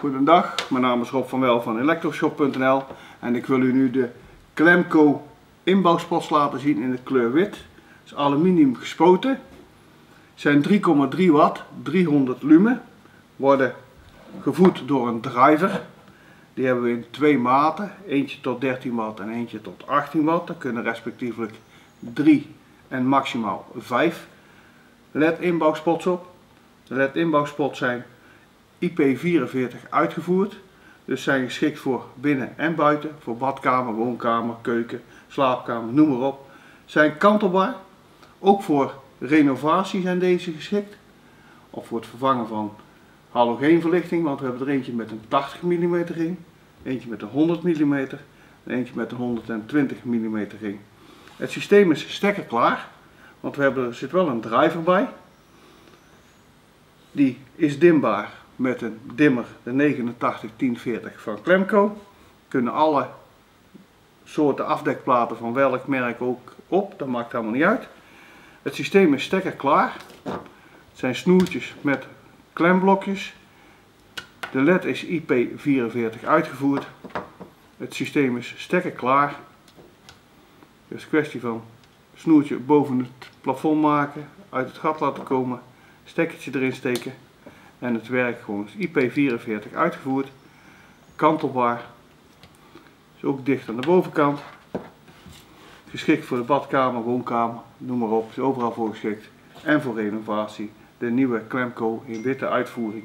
Goedendag, mijn naam is Rob van Wel van Electroshop.nl en ik wil u nu de Klemco inbouwspots laten zien in de kleur wit. Het is aluminium gespoten. Zijn 3,3 watt, 300 lumen. Worden gevoed door een driver. Die hebben we in twee maten, eentje tot 13 watt en eentje tot 18 watt. Er kunnen respectievelijk 3 en maximaal 5 LED inbouwspots op. De LED inbouwspots zijn IP44 uitgevoerd. Dus zijn geschikt voor binnen en buiten, voor badkamer, woonkamer, keuken, slaapkamer, noem maar op. Zijn kantelbaar. Ook voor renovatie zijn deze geschikt. Of voor het vervangen van halogeenverlichting, want we hebben er eentje met een 80 mm ring, eentje met een 100 mm en eentje met een 120 mm ring. Het systeem is stekker klaar, want we hebben, er zit wel een driver bij. Die is dimbaar met een dimmer, de 891040 van Klemco. Kunnen alle soorten afdekplaten van welk merk ook op, dat maakt helemaal niet uit. Het systeem is stekker klaar. Het zijn snoertjes met klemblokjes. De led is IP44 uitgevoerd. Het systeem is stekker klaar. Het is kwestie van snoertje boven het plafond maken, uit het gat laten komen, stekkertje erin steken en het werkt gewoon. IP44 uitgevoerd, kantelbaar, is ook dicht aan de bovenkant. Geschikt voor de badkamer, woonkamer, noem maar op, is overal voor geschikt. En voor renovatie, de nieuwe Klemco in witte uitvoering.